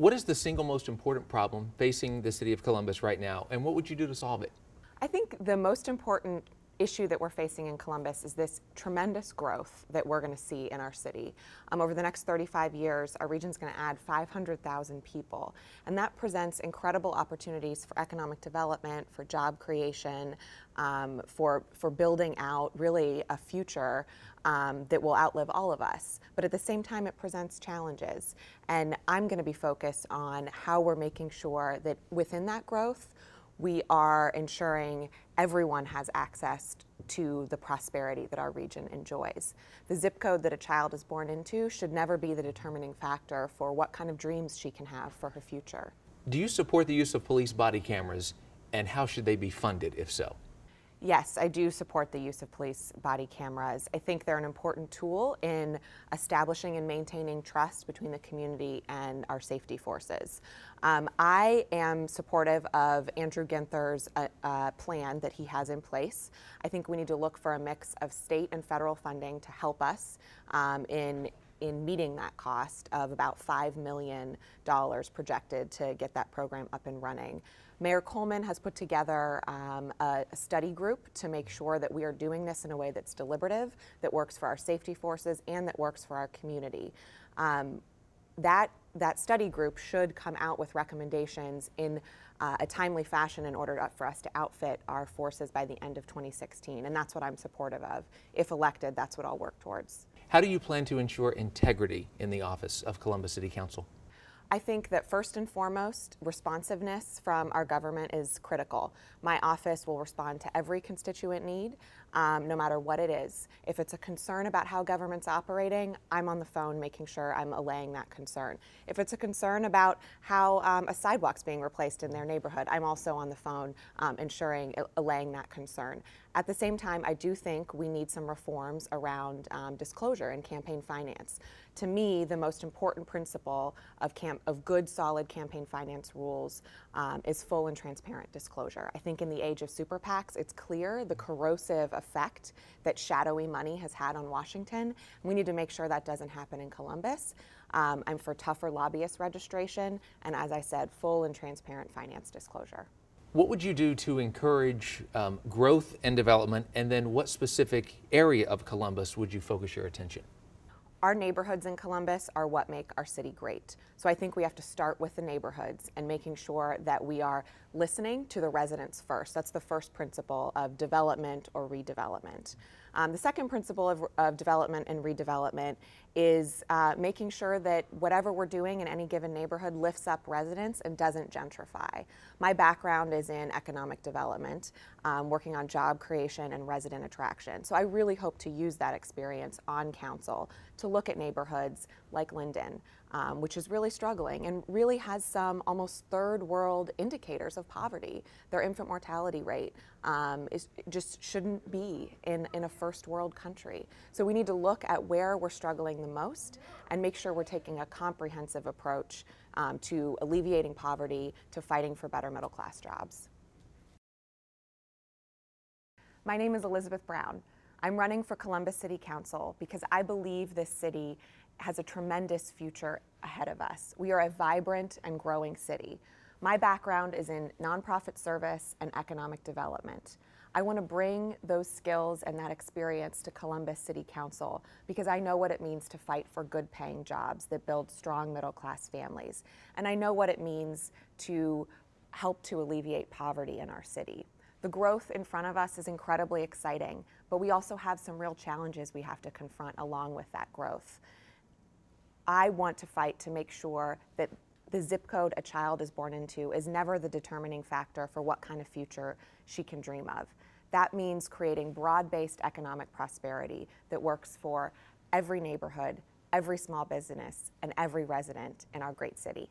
What is the single most important problem facing the city of Columbus right now, and what would you do to solve it? I think the most important issue that we're facing in Columbus is this tremendous growth that we're going to see in our city. Um, over the next 35 years, our region's going to add 500,000 people, and that presents incredible opportunities for economic development, for job creation, um, for, for building out really a future um, that will outlive all of us. But at the same time, it presents challenges. And I'm going to be focused on how we're making sure that within that growth, we are ensuring everyone has access to the prosperity that our region enjoys. The zip code that a child is born into should never be the determining factor for what kind of dreams she can have for her future. Do you support the use of police body cameras, and how should they be funded if so? Yes, I do support the use of police body cameras. I think they're an important tool in establishing and maintaining trust between the community and our safety forces. Um, I am supportive of Andrew Ginther's uh, uh, plan that he has in place. I think we need to look for a mix of state and federal funding to help us um, in in meeting that cost of about $5 million projected to get that program up and running. Mayor Coleman has put together um, a, study group to make sure that we are doing this in a way that's deliberative, that works for our safety forces, and that works for our community. Um, that, that study group should come out with recommendations in uh, a timely fashion in order to, for us to outfit our forces by the end of 2016. And that's what I'm supportive of. If elected, that's what I'll work towards. How do you plan to ensure integrity in the office of Columbus City Council? I think that first and foremost, responsiveness from our government is critical. My office will respond to every constituent need, um, no matter what it is. If it's a concern about how government's operating, I'm on the phone making sure I'm allaying that concern. If it's a concern about how um, a sidewalk's being replaced in their neighborhood, I'm also on the phone um, ensuring allaying that concern. At the same time, I do think we need some reforms around um, disclosure and campaign finance. To me, the most important principle of, of good, solid campaign finance rules um, is full and transparent disclosure. I think in the age of super PACs, it's clear the corrosive effect that shadowy money has had on Washington. We need to make sure that doesn't happen in Columbus. Um, I'm for tougher lobbyist registration, and as I said, full and transparent finance disclosure. What would you do to encourage um, growth and development, and then what specific area of Columbus would you focus your attention? Our neighborhoods in Columbus are what make our city great. So I think we have to start with the neighborhoods and making sure that we are listening to the residents first. That's the first principle of development or redevelopment. Um, the second principle of, of, development and redevelopment is uh, making sure that whatever we're doing in any given neighborhood lifts up residents and doesn't gentrify. My background is in economic development, um, working on job creation and resident attraction. So I really hope to use that experience on council to look at neighborhoods like Linden, um, which is really struggling and really has some almost third world indicators of poverty. Their infant mortality rate um, is, just shouldn't be in, in a first world country. So we need to look at where we're struggling the most and make sure we're taking a comprehensive approach um, to alleviating poverty, to fighting for better middle class jobs. My name is Elizabeth Brown. I'm running for Columbus City Council because I believe this city has a tremendous future ahead of us. We are a vibrant and growing city. My background is in nonprofit service and economic development. I want to bring those skills and that experience to Columbus City Council because I know what it means to fight for good paying jobs that build strong middle class families. And I know what it means to help to alleviate poverty in our city. The growth in front of us is incredibly exciting, but we also have some real challenges we have to confront along with that growth. I want to fight to make sure that the zip code a child is born into is never the determining factor for what kind of future she can dream of. That means creating broad-based economic prosperity that works for every neighborhood, every small business, and every resident in our great city.